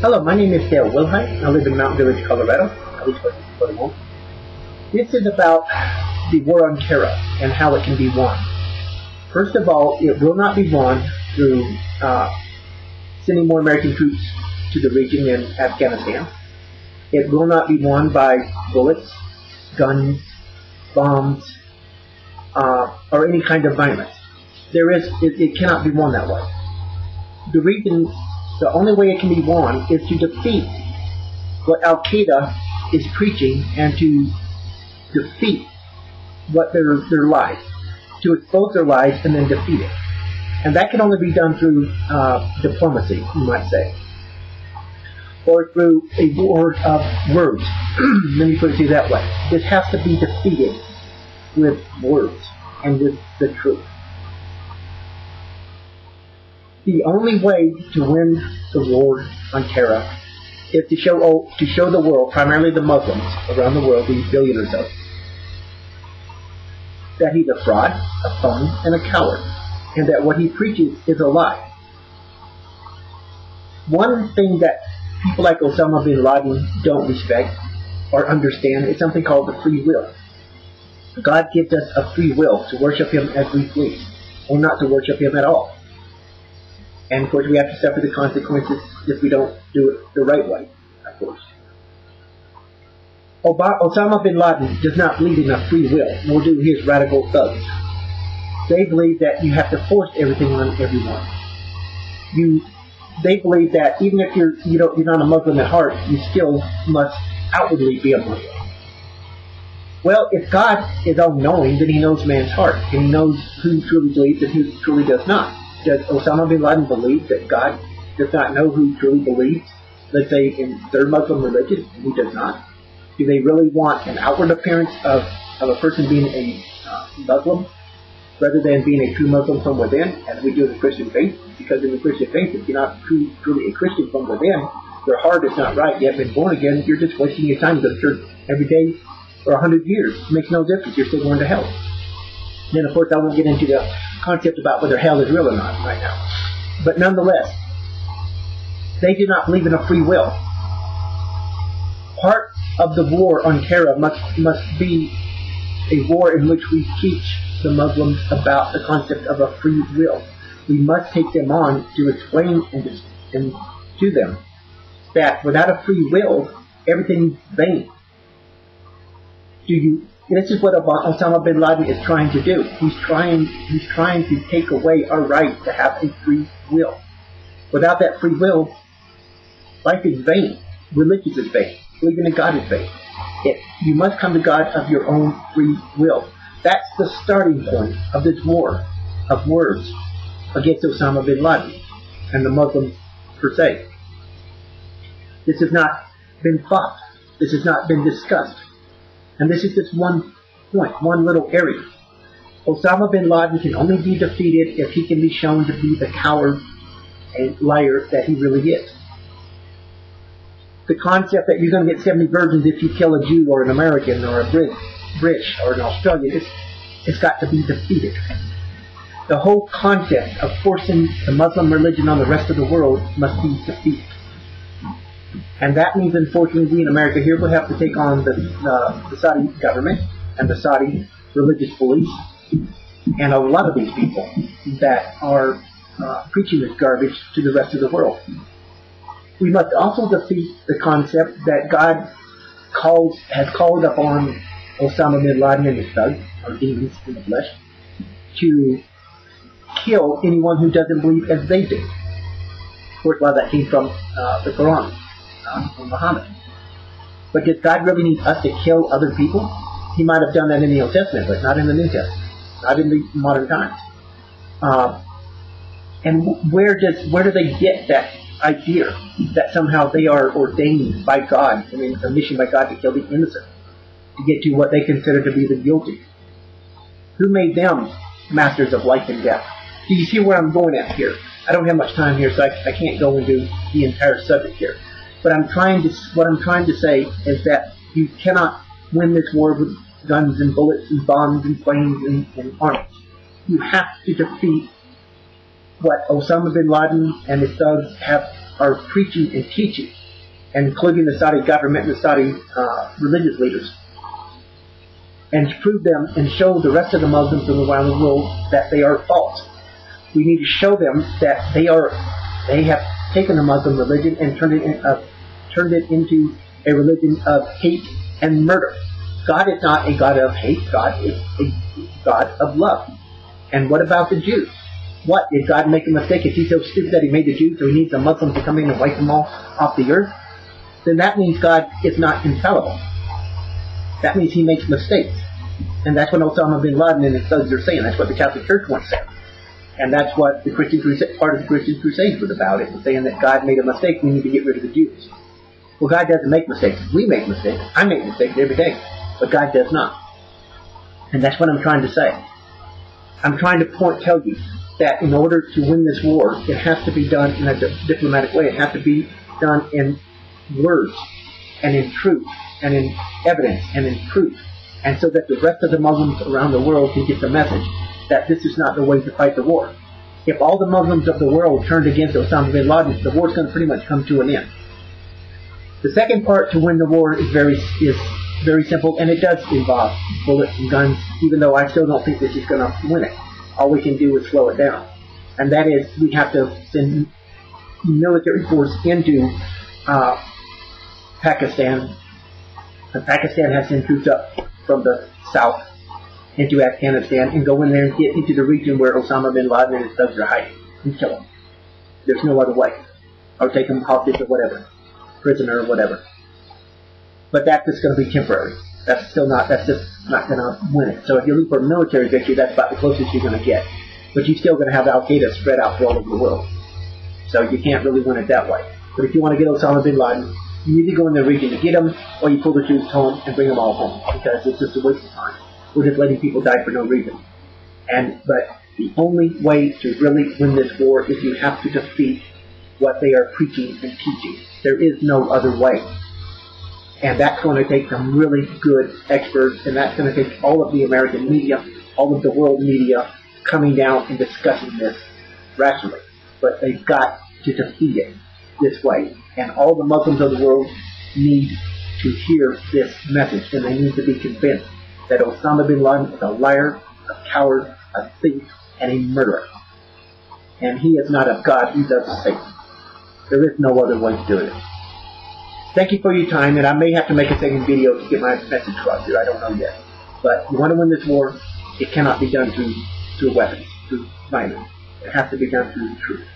Hello, my name is Dale Wilhite. I live in Mountain Village, Colorado. I. This is about the war on terror and how it can be won. First of all, it will not be won through uh, sending more American troops to the region in Afghanistan. It will not be won by bullets, guns, bombs, uh, or any kind of violence. There is, it, it cannot be won that way. The reason, the only way it can be won is to defeat what Al Qaeda is preaching and to defeat what their their lies, to expose their lies and then defeat it. And that can only be done through uh, diplomacy, you might say, or through a war of words. Let me put it to you that way. This has to be defeated with words and with the truth. The only way to win the war on terror is to show to show the world, primarily the Muslims around the world, these billionaires of, that he's a fraud, a phony, and a coward, and that what he preaches is a lie. One thing that people like Osama bin Laden don't respect or understand is something called the free will. God gives us a free will to worship Him as we please, or not to worship Him at all. And of course, we have to suffer the consequences if we don't do it the right way, of course. Osama bin Laden does not believe in a free will, nor do his radical thugs. They believe that you have to force everything on everyone. You, they believe that even if you're you don't you're not a Muslim at heart, you still must outwardly be a Muslim. Well, if God is all-knowing, then He knows man's heart, and He knows who truly believes and who truly does not. Does Osama bin Laden believe that God does not know who truly believes? Let's say in their Muslim religion, and He does not. Do they really want an outward appearance of, of a person being a uh, Muslim rather than being a true Muslim from within, as we do in the Christian faith? Because in the Christian faith, if you're not true, truly a Christian from within, your heart is not right, you haven't been born again, you're just wasting your time to church every day for a hundred years. It makes no difference. You're still going to hell. Then, of course, I won't get into the concept about whether hell is real or not right now. But nonetheless, they do not believe in a free will. Part of the war on terror must, must be a war in which we teach the Muslims about the concept of a free will. We must take them on to explain and, to, and to them that without a free will, everything's vain. Do you? This is what Osama bin Laden is trying to do. He's trying. He's trying to take away our right to have a free will. Without that free will, life is vain. Religion is vain. Believing in God is vain. It, you must come to God of your own free will. That's the starting point of this war of words against Osama bin Laden and the Muslims per se. This has not been fought. This has not been discussed. And this is just one point, one little area. Osama bin Laden can only be defeated if he can be shown to be the coward and liar that he really is. The concept that you're going to get 70 virgins if you kill a Jew or an American or a Brit, British or an Australian, it's, it's got to be defeated. The whole concept of forcing the Muslim religion on the rest of the world must be defeated. And that means, unfortunately, we in America here will have to take on the, uh, the Saudi government and the Saudi religious police and a lot of these people that are uh, preaching this garbage to the rest of the world. We must also defeat the concept that God calls has called upon Osama bin Laden and his thugs, or demons in the flesh, to kill anyone who doesn't believe as they do. Of course, a lot of that came from uh, the Quran, from Muhammad. But does God really need us to kill other people? He might have done that in the Old Testament, but not in the New Testament, not in the modern times. Uh, and where does where do they get that idea that somehow they are ordained by God, I mean, commissioned by God to kill the innocent, to get to what they consider to be the guilty? Who made them masters of life and death? Do you see where I'm going at here? I don't have much time here, so I, I can't go into the entire subject here. But I'm trying to, what I'm trying to say is that you cannot win this war with guns and bullets and bombs and planes and, and arms. You have to defeat what Osama bin Laden and his thugs have are preaching and teaching, including the Saudi government and the Saudi uh, religious leaders, and prove them and show the rest of the Muslims around the world that they are false. We need to show them that they are they have taken the Muslim religion and turned it in, uh, turned it into a religion of hate and murder. God is not a God of hate. God is a God of love. And what about the Jews? What did God make a mistake? Is he so stupid that he made the Jews so he needs the Muslims to come in and wipe them all off the earth? Then that means God is not infallible. That means he makes mistakes. And that's what Osama bin Laden and his thugs are saying. That's what the Catholic Church wants to said. And that's what the Christian Crusade, part of the Christian Crusades was about. It was saying that God made a mistake. We need to get rid of the Jews. Well, God doesn't make mistakes. We make mistakes. I make mistakes every day. But God does not. And that's what I'm trying to say. I'm trying to point, tell you that in order to win this war, it has to be done in a diplomatic way. It has to be done in words and in truth and in evidence and in proof. And so that the rest of the Muslims around the world can get the message that this is not the way to fight the war. If all the Muslims of the world turned against Osama bin Laden, the war's going to pretty much come to an end. The second part to win the war is very is very simple, and it does involve bullets and guns. Even though I still don't think this is going to win it, all we can do is slow it down, and that is we have to send military force into uh, Pakistan. And Pakistan has sent troops up from the south into Afghanistan and go in there and get into the region where Osama bin Laden and his thugs are hiding and kill them. There's no other way. Or take them hostage or whatever, prisoner or whatever. But that's just going to be temporary. That's still not, that's just not going to win it. So if you look for a military victory, that's about the closest you're going to get. But you're still going to have Al-Qaeda spread out all over the world. So you can't really win it that way. But if you want to get Osama bin Laden, you to go in the region to get them, or you pull the troops home and bring them all home, because it's just a waste of time. We're just letting people die for no reason. And but the only way to really win this war is you have to defeat what they are preaching and teaching. There is no other way. And that's going to take some really good experts, and that's going to take all of the American media, all of the world media coming down and discussing this rationally. But they've got to defeat it this way. And all the Muslims of the world need to hear this message, and they need to be convinced that Osama bin Laden is a liar, a coward, a thief, and a murderer. And he is not of God, he's of Satan. There is no other way to do it. Thank you for your time, and I may have to make a second video to get my message across here. I don't know yet. But you want to win this war, it cannot be done through, through weapons, through violence. It has to be done through the truth.